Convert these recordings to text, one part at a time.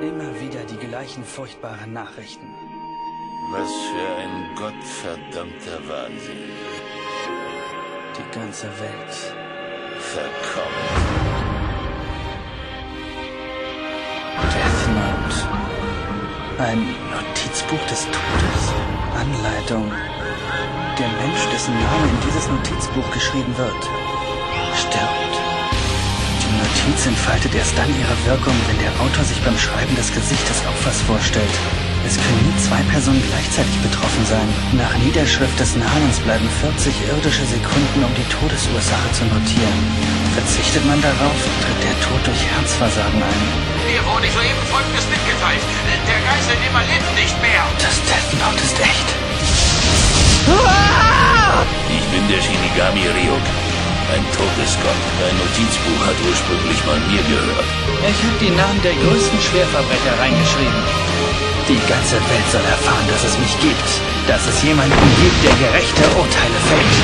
Immer wieder die gleichen furchtbaren Nachrichten. Was für ein gottverdammter Wahnsinn. Die ganze Welt. Verkommen. Death Note. Ein Notizbuch des Todes. Anleitung. Der Mensch, dessen Name in dieses Notizbuch geschrieben wird, stirbt. Die Notiz entfaltet erst dann ihre Wirkung, wenn der Autor sich beim Schreiben das Gesicht des Opfers vorstellt. Es können nie zwei Personen gleichzeitig betroffen sein. Nach Niederschrift des Namens bleiben 40 irdische Sekunden, um die Todesursache zu notieren. Verzichtet man darauf, tritt der Tod durch Herzversagen ein. Mir wurde soeben Folgendes mitgeteilt. Der Geiselnehmer lebt nicht mehr. Das Death Note ist echt. Ich bin der Shinigami Ryuk. Todesgott. Dein Notizbuch hat ursprünglich mal mir gehört. Ich habe die Namen der größten Schwerverbrecher reingeschrieben. Die ganze Welt soll erfahren, dass es mich gibt. Dass es jemanden gibt, der gerechte Urteile fällt.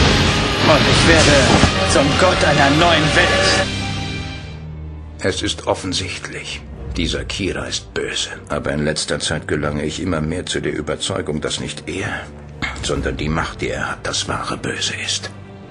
Und ich werde zum Gott einer neuen Welt. Es ist offensichtlich. Dieser Kira ist böse. Aber in letzter Zeit gelange ich immer mehr zu der Überzeugung, dass nicht er, sondern die Macht, die er hat, das wahre Böse ist.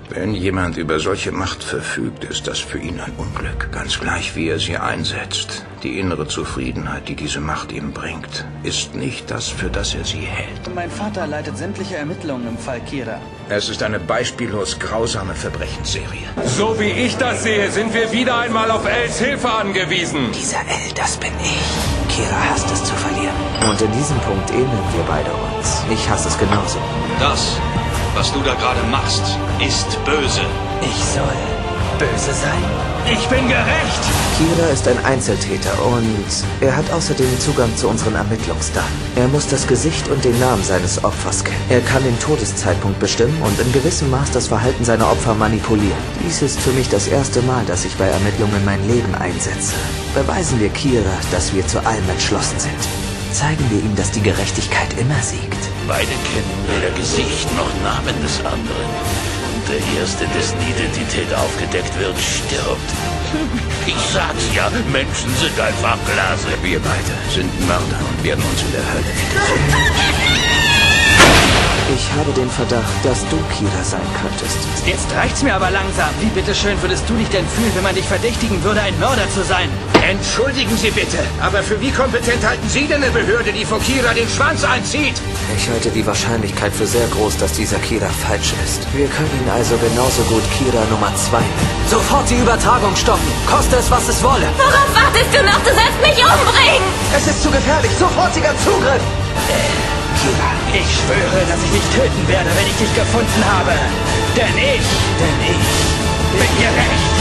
Wenn jemand über solche Macht verfügt, ist das für ihn ein Unglück. Ganz gleich, wie er sie einsetzt. Die innere Zufriedenheit, die diese Macht ihm bringt, ist nicht das, für das er sie hält. Mein Vater leitet sämtliche Ermittlungen im Fall Kira. Es ist eine beispiellos grausame Verbrechensserie. So wie ich das sehe, sind wir wieder einmal auf Els Hilfe angewiesen. Dieser L, das bin ich. Kira hasst es zu verlieren. Und in diesem Punkt ähneln wir beide uns. Ich hasse es genauso. Das, was du da gerade machst, ist böse. Ich soll böse sein? Ich bin gerecht! Kira ist ein Einzeltäter und er hat außerdem Zugang zu unseren Ermittlungsdaten. Er muss das Gesicht und den Namen seines Opfers kennen. Er kann den Todeszeitpunkt bestimmen und in gewissem Maß das Verhalten seiner Opfer manipulieren. Dies ist für mich das erste Mal, dass ich bei Ermittlungen mein Leben einsetze. Beweisen wir Kira, dass wir zu allem entschlossen sind. Zeigen wir ihm, dass die Gerechtigkeit immer siegt. Beide kennen weder Gesicht noch Namen des anderen. Und der Erste, dessen Identität aufgedeckt wird, stirbt. Ich sag's ja, Menschen sind einfach Glase. Wir beide sind Mörder und werden uns in der Hölle wiedersehen. Ich habe den Verdacht, dass du Kira sein könntest. Jetzt reicht's mir aber langsam. Wie bitteschön würdest du dich denn fühlen, wenn man dich verdächtigen würde, ein Mörder zu sein? Entschuldigen Sie bitte, aber für wie kompetent halten Sie denn eine Behörde, die vor Kira den Schwanz einzieht? Ich halte die Wahrscheinlichkeit für sehr groß, dass dieser Kira falsch ist. Wir können ihn also genauso gut Kira Nummer 2 nennen. Sofort die Übertragung stoppen, koste es, was es wolle. Worauf wartest du noch? Du sollst mich umbringen! Es ist zu gefährlich, sofortiger Zugriff! Kira, ich schwöre, dass ich dich töten werde, wenn ich dich gefunden habe. Denn ich, denn ich bin gerecht.